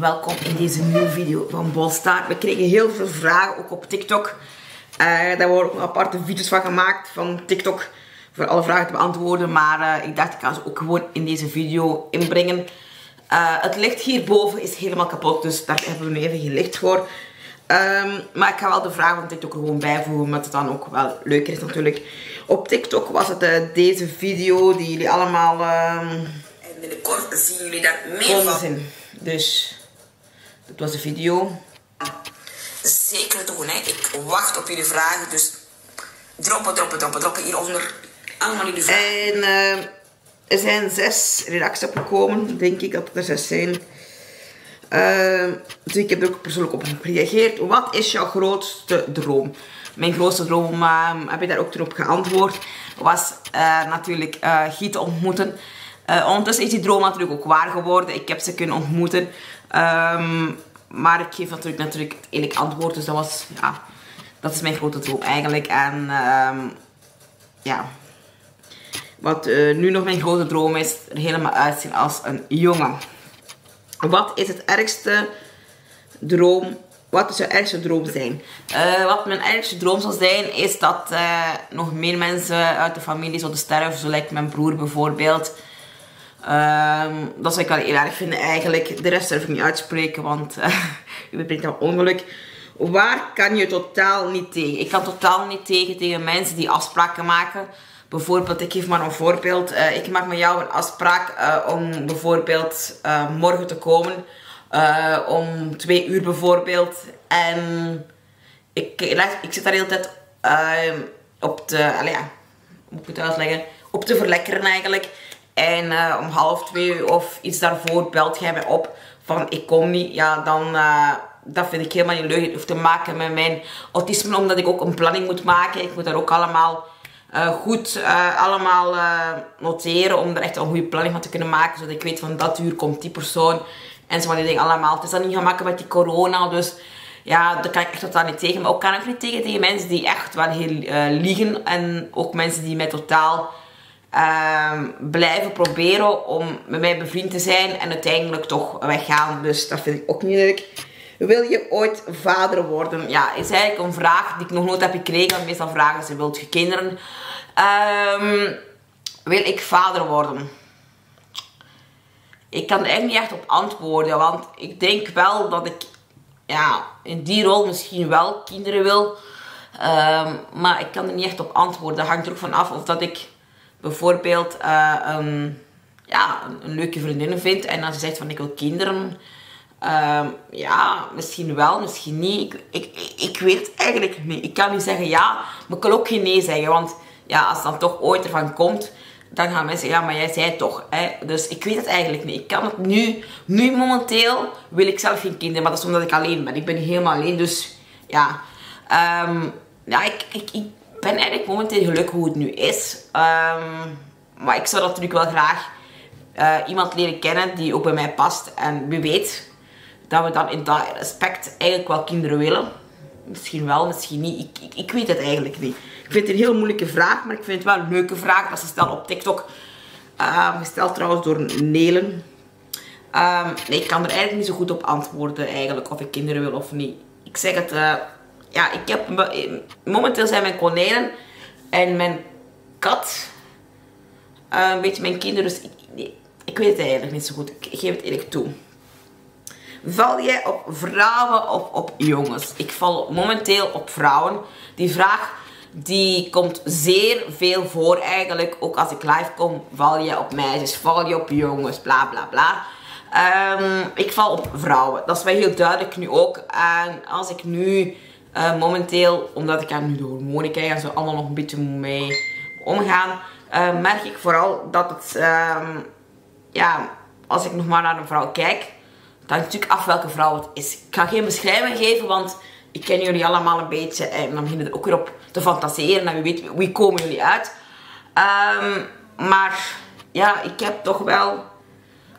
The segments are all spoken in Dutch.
welkom in deze nieuwe video van Bolstaar. We kregen heel veel vragen, ook op TikTok. Uh, daar worden ook aparte video's van gemaakt van TikTok voor alle vragen te beantwoorden. Maar uh, ik dacht, ik ga ze ook gewoon in deze video inbrengen. Uh, het licht hierboven is helemaal kapot, dus daar hebben we nu even geen licht voor. Um, maar ik ga wel de vragen van TikTok gewoon bijvoegen, omdat het dan ook wel leuker is natuurlijk. Op TikTok was het deze video die jullie allemaal... Um, en binnenkort zien jullie daar meer van. Dus, dat was de video. Zeker doen, hè. Ik wacht op jullie vragen, dus droppen, droppen, droppen, droppen hieronder. Allemaal jullie vragen. En uh, er zijn zes reacties opgekomen, denk ik dat er zes zijn. Uh, dus ik heb er ook persoonlijk op gereageerd. Wat is jouw grootste droom? Mijn grootste droom, uh, heb ik daar ook toen op geantwoord, was natuurlijk Giet te ontmoeten. Ondertussen is die droom natuurlijk ook waar geworden. Ik heb ze kunnen ontmoeten. Um, maar ik geef natuurlijk, natuurlijk het eerlijk antwoord. Dus dat was, ja, dat is mijn grote droom eigenlijk. En um, ja, wat nu nog mijn grote droom is, er helemaal uitzien als een jongen. Wat is het ergste droom? Wat is jouw ergste droom zijn? Uh, wat mijn ergste droom zal zijn, is dat uh, nog meer mensen uit de familie zouden sterven. Zoals mijn broer bijvoorbeeld. Uh, dat zou ik wel heel erg vinden eigenlijk. De rest durf ik niet uitspreken, want uh, u brengt een ongeluk. Waar kan je totaal niet tegen? Ik kan totaal niet tegen tegen mensen die afspraken maken. Bijvoorbeeld, ik geef maar een voorbeeld. Uh, ik maak met jou een afspraak uh, om bijvoorbeeld morgen te komen. om twee uur bijvoorbeeld. En ik, ik zit daar de hele tijd op te... Allee, ja, moet ik het uitleggen? Op te verlekkeren eigenlijk. En om half twee of iets daarvoor belt jij mij op van ik kom niet. Ja, dan dat vind ik helemaal niet leuk. Het hoeft te maken met mijn autisme, omdat ik ook een planning moet maken. Ik moet daar ook allemaal uh, goed allemaal noteren om er echt een goede planning van te kunnen maken. Zodat ik weet van dat uur komt die persoon en zo van die dingen allemaal. Het is dan niet gemakkelijk met die corona, dus ja, daar kan ik echt totaal niet tegen. Maar ook kan ik niet tegen tegen mensen die echt wel heel liegen. En ook mensen die mij totaal ehm, blijven proberen om met mij bevriend te zijn en uiteindelijk toch weggaan. Dus dat vind ik ook niet leuk. Wil je ooit vader worden? Ja, is eigenlijk een vraag die ik nog nooit heb gekregen. Meestal vragen ze, wilt je kinderen? Um, wil ik vader worden? Ik kan er eigenlijk niet echt op antwoorden. Want ik denk wel dat ik ja, in die rol misschien wel kinderen wil. Um, maar ik kan er niet echt op antwoorden. Dat hangt er ook van af of dat ik bijvoorbeeld uh, um, ja, een leuke vriendin vind. En dan ze zegt van ik wil kinderen. Um, ja, misschien wel, misschien niet. Ik, ik, ik weet het eigenlijk niet. Ik kan niet zeggen ja, maar ik kan ook geen nee zeggen. Want ja, als het dan toch ooit ervan komt, dan gaan mensen zeggen, ja, maar jij zei het toch. Hè? Dus ik weet het eigenlijk niet. Ik kan het nu, nu momenteel wil ik zelf geen kinderen, maar dat is omdat ik alleen ben. Ik ben helemaal alleen, dus ja. Um, ja, ik, ik, ik ben eigenlijk momenteel gelukkig hoe het nu is. Um, maar ik zou natuurlijk wel graag uh, iemand leren kennen die ook bij mij past. En wie weet dat we dan in dat respect eigenlijk wel kinderen willen. Misschien wel, misschien niet. Ik, ik, ik weet het eigenlijk niet. Ik vind het een heel moeilijke vraag, maar ik vind het wel een leuke vraag. Dat ze stellen op TikTok. Uh, gesteld trouwens door Nelen. Uh, nee, ik kan er eigenlijk niet zo goed op antwoorden eigenlijk. Of ik kinderen wil of niet. Ik zeg het... Uh, ja, ik heb... Momenteel zijn mijn konijnen en mijn kat... Uh, een beetje mijn kinderen. Dus ik, ik weet het eigenlijk niet zo goed. Ik geef het eerlijk toe. Val jij op vrouwen of op jongens? Ik val momenteel op vrouwen. Die vraag die komt zeer veel voor eigenlijk. Ook als ik live kom, val je op meisjes, val je op jongens, bla bla bla. Um, ik val op vrouwen. Dat is wel heel duidelijk nu ook. En als ik nu uh, momenteel, omdat ik aan nu de hormonen krijg en zo allemaal nog een beetje mee omgaan, uh, merk ik vooral dat het, um, ja, als ik nog maar naar een vrouw kijk, dan natuurlijk af welke vrouw het is. Ik ga geen beschrijving geven, want ik ken jullie allemaal een beetje. En dan beginnen er ook weer op te fantaseren. En wie weet, wie komen jullie uit? Um, maar ja, ik heb toch wel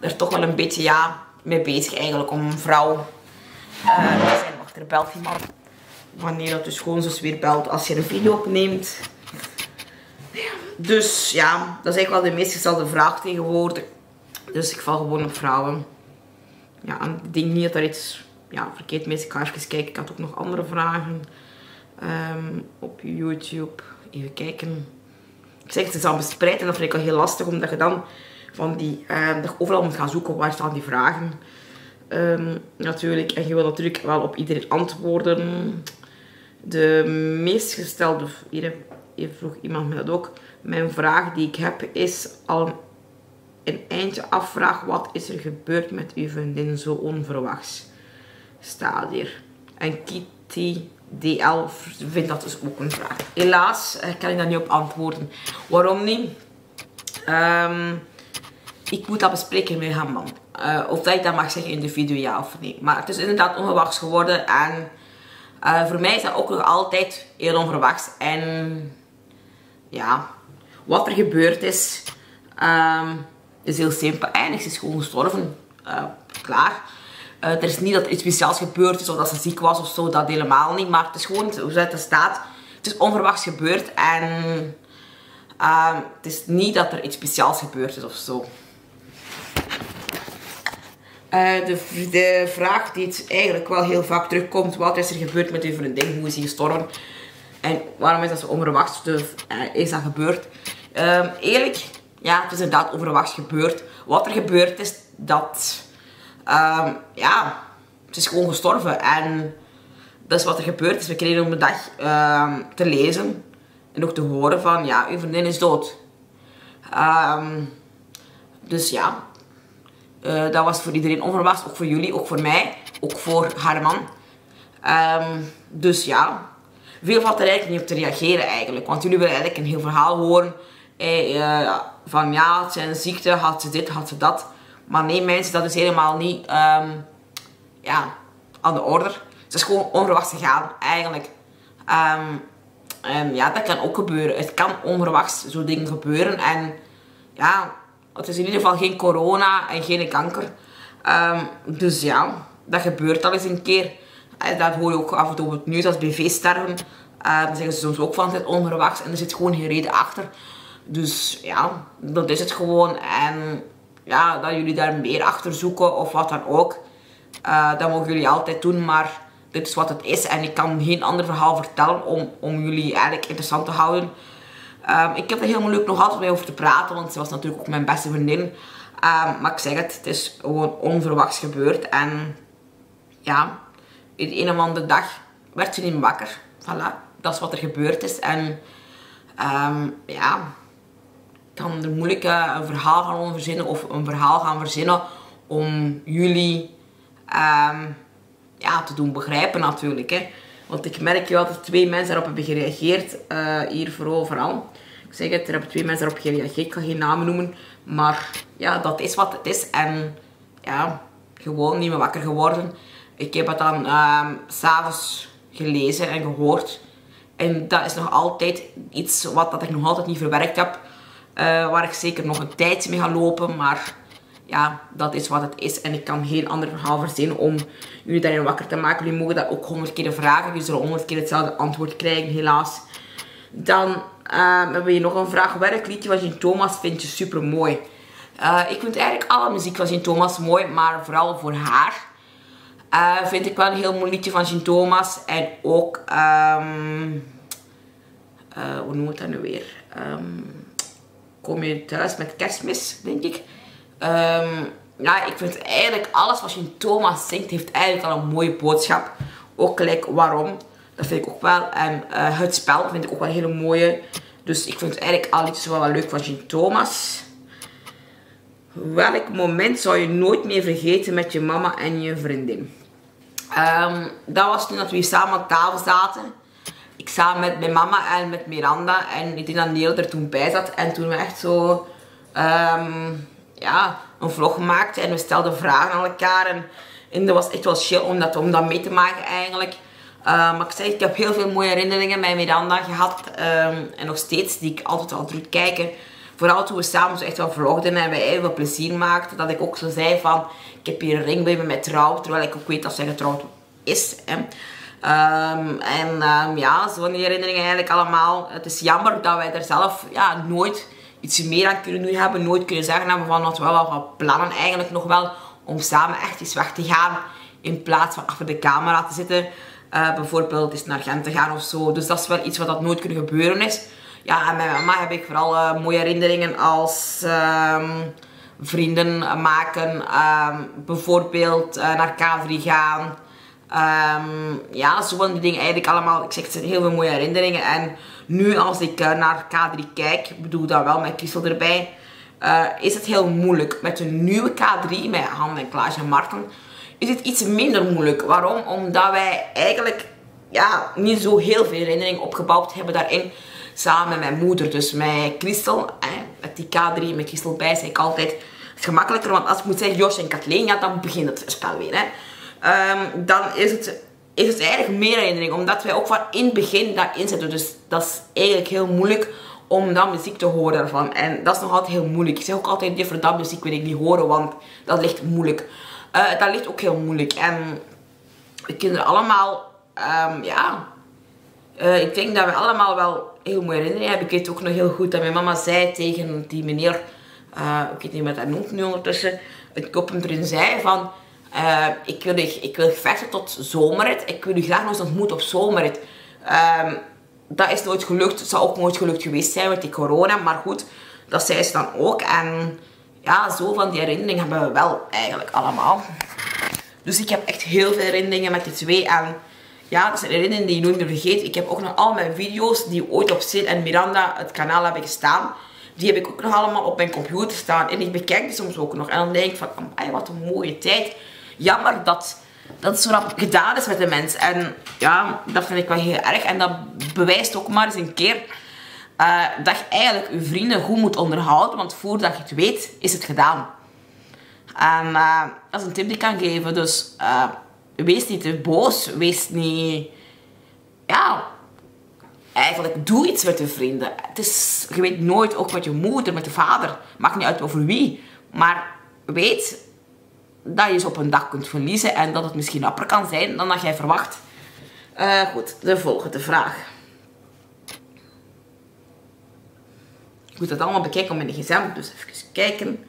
er toch wel een beetje ja, mee bezig eigenlijk om een vrouw uh, te zijn. Wacht, er belt iemand. Wanneer dat dus gewoon zo weer belt als je een video opneemt. Dus ja, dat is eigenlijk wel de meest gestelde vraag tegenwoordig. Dus ik val gewoon op vrouwen. ja, ik denk niet dat er iets ja, verkeerd mee is. Ik ga even kijken. Ik had ook nog andere vragen ehm, op YouTube. Even kijken. Ik zeg, het is al bespreid en dat vind ik al heel lastig, omdat je dan van die, uh, dat je overal moet gaan zoeken waar staan die vragen. Um, natuurlijk. En je wil natuurlijk wel op iedereen antwoorden. De meest gestelde, hier, vroeg iemand me dat ook. Mijn vraag die ik heb is al een eindje afvraag. Wat is er gebeurd met uw vriendin zo onverwachts? Staat hier. En Kitty DL vindt dat dus ook een vraag. Helaas eh, kan ik daar niet op antwoorden. Waarom niet? Um, ik moet dat bespreken met haar man. Uh, of dat ik dat mag zeggen in de video, ja of nee. Maar het is inderdaad onverwachts geworden. En uh, voor mij is dat ook nog altijd heel onverwachts. En ja, wat er gebeurd is, um, is heel simpel. Eigenlijk is gewoon gestorven. Uh, klaar. er is niet dat er iets speciaals gebeurd is of dat ze ziek was of zo. Dat helemaal niet. Maar het is gewoon hoe het staat. Het is onverwachts gebeurd. En uh, het is niet dat er iets speciaals gebeurd is of zo. Uh, de, de, vraag die het eigenlijk wel heel vaak terugkomt. Wat is er gebeurd met uw vriendin? Hoe is hij gestorven? En waarom is dat zo onverwachts uh, is dat gebeurd? Uh, eerlijk, ja, het is inderdaad onverwachts gebeurd. Wat er gebeurd is, dat... Ehm, ja, ze is gewoon gestorven. En dat is wat er gebeurd is. We kregen op een dag ehm, te lezen en ook te horen van... Ja, uw vriendin is dood. Ehm, dus ja, uh, dat was voor iedereen onverwachts. Ook voor jullie, ook voor mij, ook voor haar man. Um, dus ja, veel valt er eigenlijk niet op te reageren eigenlijk. Want jullie willen eigenlijk een heel verhaal horen. Eh, uh, van ja, het zijn ziekte, had ze dit, had ze dat. Maar nee mensen, dat is helemaal niet um, ja, aan de orde. Het is gewoon onverwachts gegaan eigenlijk. En ja, dat kan ook gebeuren. Het kan onverwachts zo dingen gebeuren. En ja, het is in ieder geval geen corona en geen kanker. Um, dus ja, dat gebeurt al eens een keer. En dat hoor je ook af en toe op het nieuws als BV sterven. Uh, dan zeggen ze soms ook van het onverwachts en er zit gewoon geen reden achter. Dus ja, dat is het gewoon. En ja, dat jullie daar meer achter zoeken of wat dan ook. Uh, dat mogen jullie altijd doen, maar dit is wat het is. En ik kan geen ander verhaal vertellen om, om jullie eigenlijk interessant te houden. Um, ik heb er helemaal leuk nog altijd mee over te praten, want ze was natuurlijk ook mijn beste vriendin. Um, maar ik zeg het, het is gewoon onverwachts gebeurd. En ja, in een of andere dag werd ze niet wakker. Voilà, dat is wat er gebeurd is. En um, ja, ik kan er moeilijk een verhaal gaan verzinnen of een verhaal gaan verzinnen om jullie ja, te doen begrijpen natuurlijk. Hè. Want ik merk wel dat twee mensen daarop hebben gereageerd. Uh, hier vooral, vooral. Ik zeg het, er hebben twee mensen daarop gereageerd. Ik ga geen namen noemen. Maar ja, dat is wat het is. En ja, gewoon niet meer wakker geworden. Ik heb het dan uh, s'avonds gelezen en gehoord. En dat is nog altijd iets wat dat ik nog altijd niet verwerkt heb. Uh, waar ik zeker nog een tijdje mee ga lopen. Maar ja, dat is wat het is. En ik kan geen ander verhaal verzinnen om jullie daarin wakker te maken. Jullie mogen dat ook honderd keer vragen. Jullie zullen honderd keer hetzelfde antwoord krijgen, helaas. Dan uh, hebben we hier nog een vraag. Welk liedje van Jean Thomas vind je super mooi? Uh, ik vind eigenlijk alle muziek van Jean Thomas mooi, maar vooral voor haar. Uh, vind ik wel een heel mooi liedje van Jean Thomas. En ook, um, hoe noem het dat nu weer? Um, kom je thuis met kerstmis, denk ik. Um, ja, ik vind eigenlijk alles wat je Thomas zingt, heeft eigenlijk al een mooie boodschap. Ook gelijk waarom. Dat vind ik ook wel. En uh, het spel vind ik ook wel een hele mooie. Dus ik vind eigenlijk al iets wel, leuk van Jean Thomas. Welk moment zou je nooit meer vergeten met je mama en je vriendin? Um, dat was toen dat we samen aan tafel zaten. Ik samen met mijn mama en met Miranda. En ik denk dat Neel er toen bij zat. En toen we echt zo... Um, ja, een vlog maakten en we stelden vragen aan elkaar. En, en dat was echt wel chill om dat, om dat mee te maken eigenlijk. Uh, maar ik zeg, ik heb heel veel mooie herinneringen met Miranda gehad. Um, en nog steeds, die ik altijd al terug kijken. Vooral toen we samen zo echt wel vlogden en wij heel veel plezier maakten. Dat ik ook zo zei van, ik heb hier een ring bij me met trouw. Terwijl ik ook weet dat zij getrouwd is. Hè. Um, en um, ja, zo die herinneringen eigenlijk allemaal. Het is jammer dat wij er zelf ja, nooit iets meer aan kunnen doen hebben. Nooit kunnen zeggen hebben van dat we wel wat plannen eigenlijk nog wel om samen echt eens weg te gaan. In plaats van achter de camera te zitten. Uh, bijvoorbeeld eens naar Gent te gaan of zo. Dus dat is wel iets wat dat nooit kunnen gebeuren is. Ja, en met mama heb ik vooral uh, mooie herinneringen als um, vrienden maken. Um, bijvoorbeeld uh, naar K3 gaan. Um, ja, zo van die dingen eigenlijk allemaal. Ik zeg, het zijn heel veel mooie herinneringen. En nu als ik naar K3 kijk, bedoel dat wel met Christel erbij. is het heel moeilijk. Met de nieuwe K3, met Han en Klaas en Marten is het iets minder moeilijk. Waarom? Omdat wij eigenlijk ja, niet zo heel veel herinneringen opgebouwd hebben daarin. Samen met mijn moeder, dus met Christel. Met die K3, met Christel bij, zei ik altijd. Het gemakkelijker, want als ik moet zeggen Jos en Kathleen, ja, dan begint het spel weer. Hè. Um, dan is het, is het eigenlijk meer herinnering, omdat wij ook van in het begin daarin zitten. Dus dat is eigenlijk heel moeilijk om dan muziek te horen ervan. En dat is nog altijd heel moeilijk. Ik zeg ook altijd, juffer, dat muziek wil ik niet horen, want dat ligt moeilijk. Uh, dat ligt ook heel moeilijk. En de kinderen allemaal, um, ja, uh, ik denk dat we allemaal wel heel mooie herinneringen hebben. Ik weet ook nog heel goed dat mijn mama zei tegen die meneer, uh, ik weet niet wat hij noemt nu ondertussen, het koppen erin zei van, ik, wil, ik wil vechten tot zomerrit. Ik wil graag nog eens ontmoeten op zomerrit. Um, dat is nooit gelukt. Het zou ook nooit gelukt geweest zijn met die corona. Maar goed, dat zei ze dan ook. En ja, zo van die herinneringen hebben we wel eigenlijk allemaal. Dus ik heb echt heel veel herinneringen met die twee. En ja, dat zijn herinneringen die je nooit meer vergeet. Ik heb ook nog al mijn video's die ooit op Sil en Miranda het kanaal hebben gestaan. Die heb ik ook nog allemaal op mijn computer staan. En ik bekijk die soms ook nog. En dan denk ik van, wat een mooie tijd. Jammer dat, dat zo rap gedaan is met de mens. En ja, dat vind ik wel heel erg. En dat bewijst ook maar eens een keer uh, dat je eigenlijk je vrienden goed moet onderhouden. Want voordat je het weet, is het gedaan. En uh, dat is een tip die ik kan geven. Dus uh, wees niet te boos. Wees niet... Ja... Eigenlijk, doe iets met je vrienden. Het is, je weet nooit, ook met je moeder, met je vader. Maakt niet uit over wie. Maar weet dat je ze op een dag kunt verliezen. En dat het misschien apper kan zijn dan dat jij verwacht. goed, de volgende vraag. Ik moet dat allemaal bekijken op mijn gsm. Dus even kijken.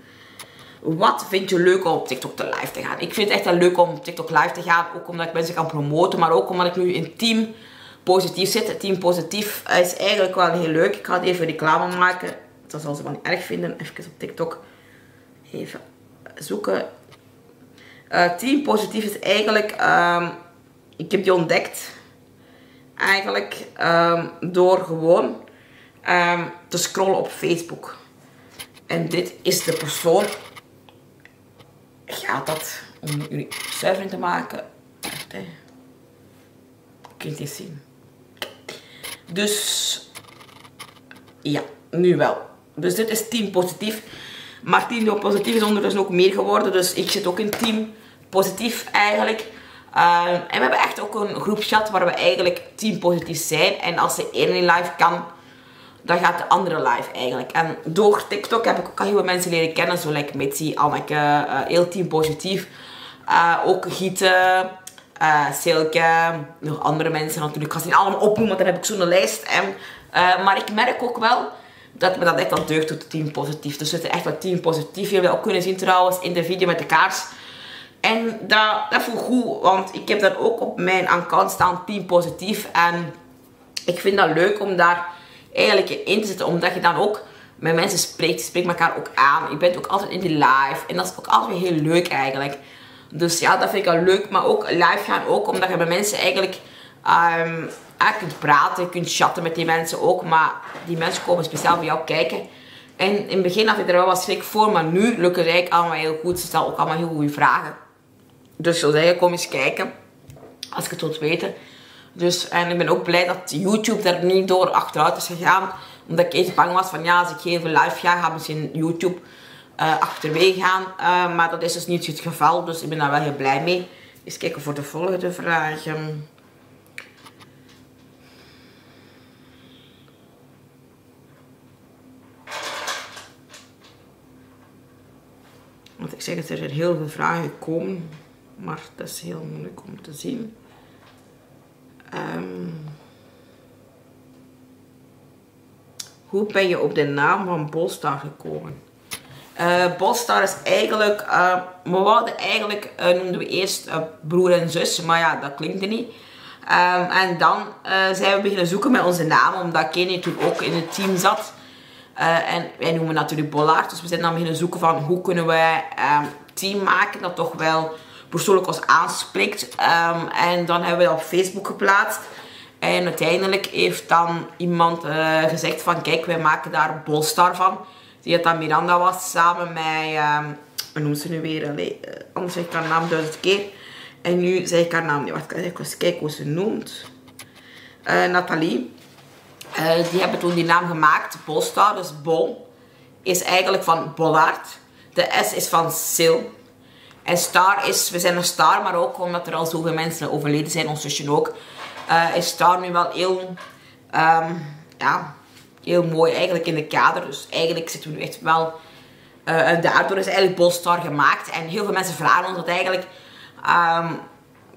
Wat vind je leuk om op TikTok te live te gaan? Ik vind het echt leuk om op TikTok live te gaan. Ook omdat ik mensen kan promoten. Maar ook omdat ik nu in team positief zit. Team positief is eigenlijk wel heel leuk. Ik ga het even reclame maken. Dat zal ze wel niet erg vinden. Even op TikTok even zoeken. Uh, team positief is eigenlijk... Um, ik heb die ontdekt. Eigenlijk um, door gewoon um, te scrollen op Facebook. En dit is de persoon. Gaat dat om jullie zuivering te maken? Echt, je zien? Dus ja, nu wel. Dus dit is team positief. Maar team positief is ondertussen ook meer geworden. Dus ik zit ook in team positief eigenlijk. Uh, en we hebben echt ook een groepchat waar we eigenlijk team positief zijn. En als één in live kan, dan gaat de andere live eigenlijk. En door TikTok heb ik ook al heel veel mensen leren kennen. Zo like Mitzi, Anneke, uh, heel team positief. Uh, ook Gieten, uh, Silke, nog andere mensen natuurlijk. Ik ga ze niet allemaal opnoemen, dan heb ik zo'n lijst. En, maar ik merk ook wel dat me dat echt wel deugd doet, team positief. Dus het is echt wel team positief. Je hebt ook kunnen zien trouwens in de video met de kaars. En dat, dat voelt goed, want ik heb dat ook op mijn account staan, team positief. En ik vind dat leuk om daar eigenlijk in te zetten. Omdat je dan ook met mensen spreekt. Je spreekt elkaar ook aan. Je bent ook altijd in die live. En dat is ook altijd heel leuk eigenlijk. Dus ja, dat vind ik wel leuk. Maar ook live gaan ook. Omdat je met mensen eigenlijk... Um, kunt praten, kunt chatten met die mensen ook. Maar die mensen komen speciaal voor jou kijken. En in het begin had ik er wel wat schrik voor. Maar nu lukt het eigenlijk allemaal heel goed. Ze stellen ook allemaal heel goede vragen. Dus zou zeggen, kom eens kijken. Als ik het wilt weten. Dus, en ik ben ook blij dat YouTube er niet door achteruit is gegaan. Omdat ik even bang was van ja, als ik even live ga, gaat misschien YouTube uh, achterwege gaan. Uh, maar dat is dus niet het geval. Dus ik ben daar wel heel blij mee. Eens kijken voor de volgende vraag. Want ik zeg het, er zijn heel veel vragen gekomen. Maar dat is heel moeilijk om te zien. Um, hoe ben je op de naam van Bolstar gekomen? Uh, Bolstar is eigenlijk, uh, we hadden eigenlijk, uh, noemden we eerst broer en zus, maar ja, dat klinkt er niet. Um, en dan zijn we beginnen zoeken met onze naam, omdat Kenny natuurlijk ook in het team zat. en wij noemen natuurlijk Bollard, dus we zijn dan beginnen zoeken van hoe kunnen wij um, team maken dat toch wel persoonlijk ons aanspreekt. Um, en dan hebben we dat op Facebook geplaatst. En uiteindelijk heeft dan iemand gezegd van kijk, wij maken daar Bolstar van die het dan Miranda was, samen met, um, hoe noemt ze nu weer? Allee, uh, anders zeg ik haar naam duizend keer. En nu zeg ik haar naam niet. Wacht, ik eens kijken hoe ze noemt. Uh, Nathalie. Die hebben toen die naam gemaakt. Bolstar, dus Bol, is eigenlijk van Bollard. De S is van Sil. En Star is, we zijn een star, maar ook omdat er al zoveel mensen overleden zijn, ons zusje ook, uh, is Star nu wel heel, um, ja, heel mooi eigenlijk in de kader. Dus eigenlijk zitten we nu echt wel... Uh, en daardoor is eigenlijk Bolstar gemaakt. En heel veel mensen vragen ons dat eigenlijk... Um,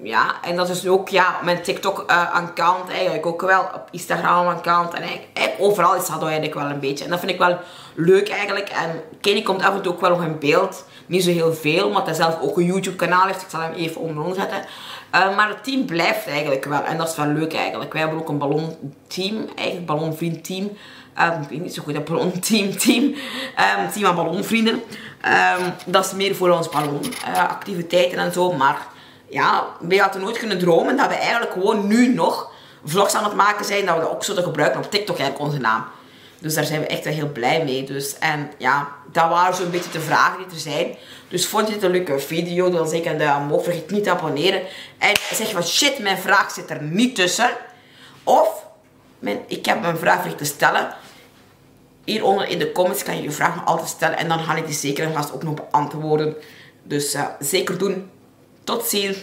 ja, en dat is dus ook ja, mijn TikTok-account uh, eigenlijk ook wel. Op Instagram-account. En eigenlijk, overal is dat eigenlijk wel een beetje. En dat vind ik wel leuk eigenlijk. En Kenny komt af en toe ook wel nog in beeld. Niet zo heel veel, omdat hij zelf ook een YouTube-kanaal heeft. Ik zal hem even onderonder zetten. Uh, maar het team blijft eigenlijk wel. En dat is wel leuk eigenlijk. Wij hebben ook een ballonteam. Eigenlijk ballonvriendteam. Um, ik weet niet zo goed, dat ballonteam. Team, um, team ballonvrienden. Um, dat is meer voor ons ballonactiviteiten en zo. Maar ja, wij hadden nooit kunnen dromen dat we eigenlijk gewoon nu nog vlogs aan het maken zijn. Dat we dat ook zullen gebruiken op TikTok eigenlijk onze naam. Dus daar zijn we echt heel blij mee. Dus, en ja, dat waren zo'n beetje de vragen die er zijn. Dus vond je dit een leuke video? Dan zeker duim omhoog. Vergeet niet te abonneren. En zeg je van shit, mijn vraag zit er niet tussen. Of, mijn, ik heb een vraag voor je te stellen. Hieronder in de comments kan je je vraag nog altijd stellen. En dan ga ik die zeker en vast ook nog beantwoorden. Dus uh, zeker doen. Tot ziel!